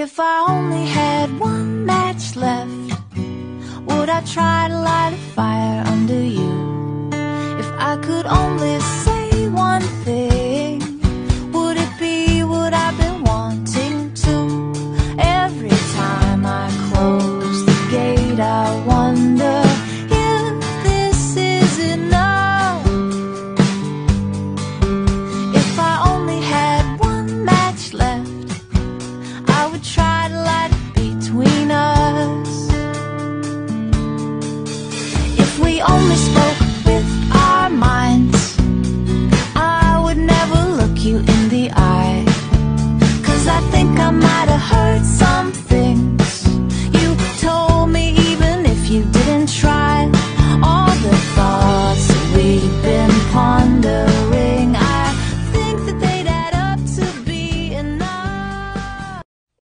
If I only had one match left, would I try to light a fire under you? If I could only say one thing, would it be what I've been wanting to? Every time I close the gate, I wonder would try to light it between us. If we only spoke.